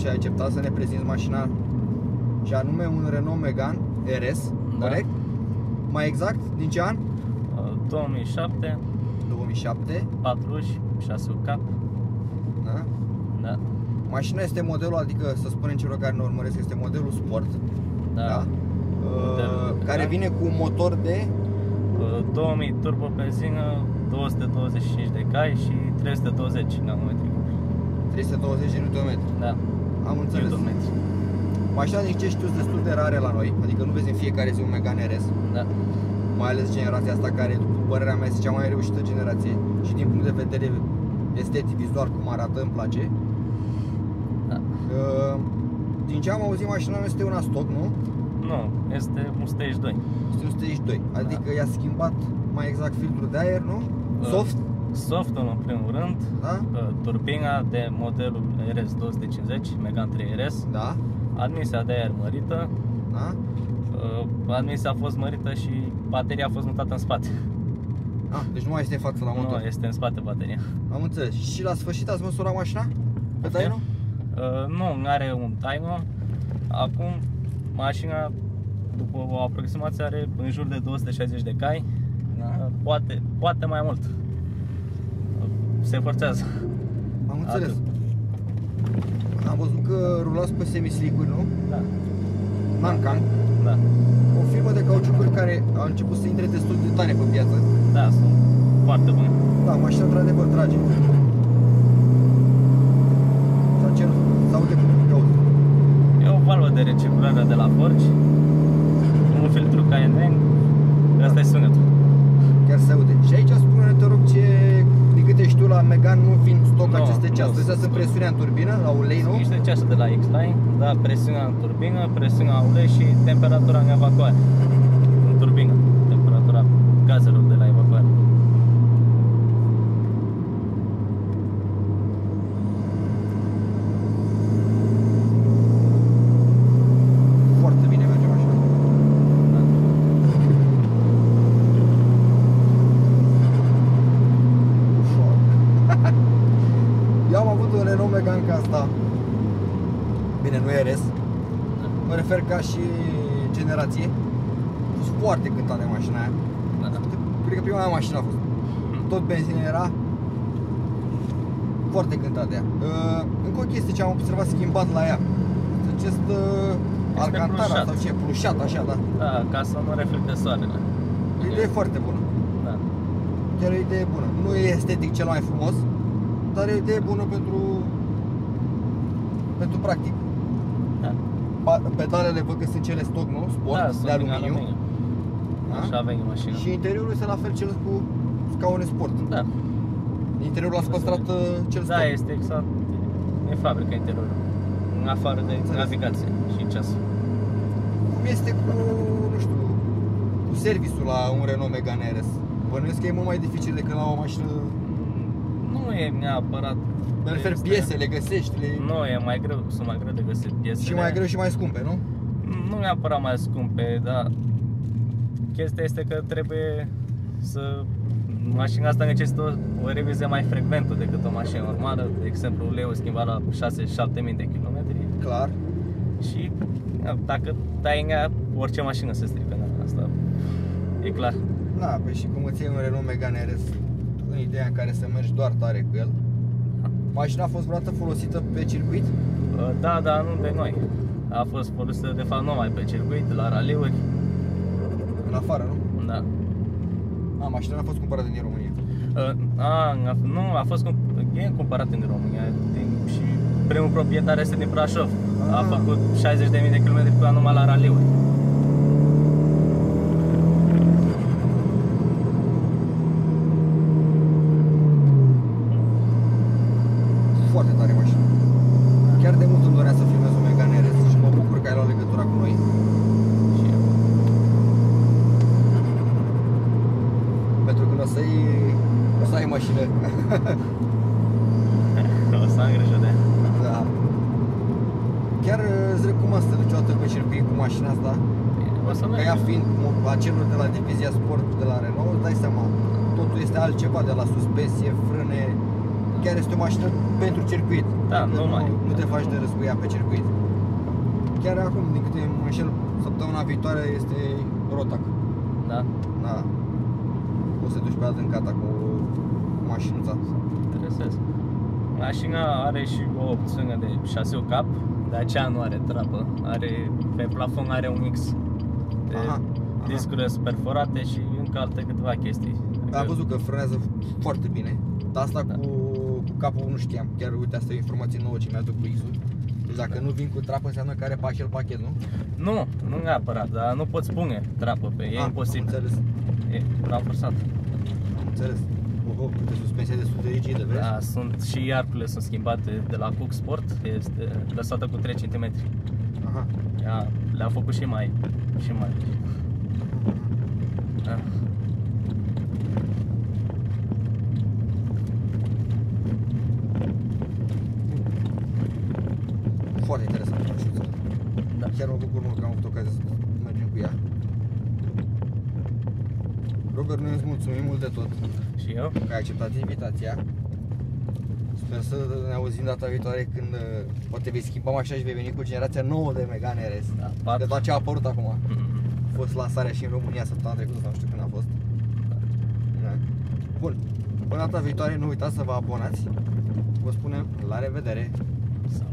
așteptat să ne prezinți mașina și anume un Renault Megane RS, Da. corect? Mai exact, din ce an? Uh, 2007, 2007, 40, 6 cap. da? Da. Mașina este modelul, adică să spunem celor care ne urmăresc, este modelul Sport, Da. da? Modelul, Uh, care da. vine cu un motor de Uh, 2000 turbo benzină, 225 de cai și 320 Nm. 320 de Nm. Da. Am înțeles. Nm. Mașina, din ce știu, sunt destul de rare la noi, adică nu vezi în fiecare zi un Megane RS, Da. mai ales generația asta care, după părerea mea, este cea mai reușită generație și din punct de vedere estetic, vizual, cum arată, îmi place. da. Uh, Din ce am auzit, mașina nu este una stock, nu? Nu, este un Stage 2. Este un Stage 2, adică i-a schimbat mai exact filtrul de aer, nu? Da. Soft, Softul în primul rând, da? uh, turbina de modelul RS 250, Megane 3 RS, Da, admisia de aer mărită, da? uh, admisia a fost mărită și bateria a fost mutată în spate. Ah, deci nu mai este în față la motor. Nu, este în spate bateria. Am înțeles. Și la sfârșit ați măsurat mașina? Pe Poftim? Dyno? Uh, nu, are un Dyno. Acum mașina după o aproximație are în jur de 260 de cai. Da. Uh, Poate, poate mai mult. Uh, Se forțează. Am înțeles. Atât. Am văzut că rulați pe semislicuri, nu? Da. Nankan. Da. O firmă de cauciucuri care a început să intre destul de tare pe piață. Da, sunt foarte bune. Da, mașina într-adevăr trage. Sau ce? Sau de gauză. E o valvă de recirculare de la Forge. Un filtru Cayenne. Asta e sunetul. Chiar se aude. Și aici spune te rog ce, din câte știu la Megan nu fiind stoc Nu, aceste nu, ceasuri. Astea sunt sunt- presiunea în turbină, la ulei, nu? Sunt niște ceasuri de la X-Line, da, presiunea în turbină, presiunea ulei și temperatura în evacuare. În turbină, temperatura gazelor de la evacuare. Foarte bine merge mașina. Da. Ușor. Eu am avut un Renault Megane ca asta. Bine, nu e RS. Mă refer ca și generație. A fost foarte cântată mașina aia. Da. Cred că prima mea mașină a fost. Tot benzină era. Foarte cântată ea. Uh, încă o chestie ce am observat schimbat la ea. Acest uh, Alcantara plușat. sau ce, plușat așa, da. Da, ca să nu reflecte soarele. E o idee foarte bună. Da. Chiar e o idee bună. Nu e estetic cel mai frumos, dar e o idee bună pentru pentru practic. Da. Pa- Pedalele văd că sunt cele stock, nu? Sport, da, de sunt din aluminiu. Da? Așa avem în mașină. Și interiorul este la fel cel cu scaune sport. Da, Interiorul a păstrat uh, cel da, stock. este exact. E fabrica interiorul. În afară de Înțeles. navigație și ceas. Cum este cu, nu știu, cu serviciul la un Renault Megane RS? Bănuiesc că e mult mai dificil decât la o mașină Nu e neapărat Mă refer este- piese, le găsești, le... Nu, e mai greu, sunt mai greu de găsit piese. și mai greu și mai scumpe, nu? Nu neapărat mai scumpe, dar chestia este că trebuie să mașina asta necesită o, o revizie mai frecventă decât o mașină normală. De exemplu, uleiul schimbat la 6-7 mii de kilometri Clar. și dacă tai în ea, orice mașină se strică. da, Asta e clar. Da, păi și cum îți iei un Renault Megane RS în ideea în care să mergi doar tare cu el. Mașina a fost vreodată folosită pe circuit? Da, dar nu de noi. A fost folosită de fapt numai pe circuit, la raliuri. În afară, nu? Da. A, mașina n-a fost cumpărată din România. A, a, nu, a fost cum- e cumpărat în România din, și primul proprietar este din Brașov. A Ah. făcut 60.000 de km pe an numai la raliuri. Foarte tare mașina. Chiar de mult îmi dorea să filmez un Megane RS și mă bucur că ai luat legătura cu noi. Și Pentru că o să ai, o să ai mașină. o să am grijă de ea. da. Chiar uh, îți recomand să te duci o dată pe circuit cu mașina asta. O să Că ea mergem. fiind a celor de la divizia sport de la Renault, îți dai seama, totul este altceva de la suspensie, frâne, chiar este o mașină pentru circuit. Da, Adică numai. Nu, nu te faci de râs cu ea pe circuit. Chiar acum, din câte mă înșel, săptămâna viitoare este Rotac. Da? Da. O să te duci pe adâncata cu mașinuța. Interesez. Mașina are și o opțiune de șaseu cap, de aceea nu are trapă. Are, pe plafon are un mix de Aha, aha. discuri perforate și încă alte câteva chestii. Da, am văzut că frânează foarte bine. Dar asta Da. cu, cu capul nu știam. Chiar uite, asta e o informație nouă ce mi-a dat cu X-ul. Deci dacă Da. nu vin cu trapă înseamnă că are pe acel pachet, nu? Nu, nu neapărat, dar nu poți pune trapă pe, e Ah, imposibil. Am înțeles, E prea forsat. am înțeles. Oho, uite, suspensia destul de rigidă, vezi? Da, sunt și arcurile sunt schimbate de la Cook Sport, este lăsată cu 3 cm. Aha. Ea le-a făcut și mai și mai. Da. Foarte interesant mașinuța. Da. Chiar mă bucur mult că am avut ocazia să mergem cu ea. Robert, noi îți mulțumim mult de tot Și eu? că ai acceptat invitația. Sper să ne auzim data viitoare când uh, poate vei schimba mașina și vei veni cu generația nouă de Megane RS. Da, Că patru. doar ce a apărut acum. Mhm. A fost lansarea și în România săptămâna trecută, sau nu știu când a fost. Da. Bun. Până data viitoare nu uitați să vă abonați. Vă spunem la revedere. Sau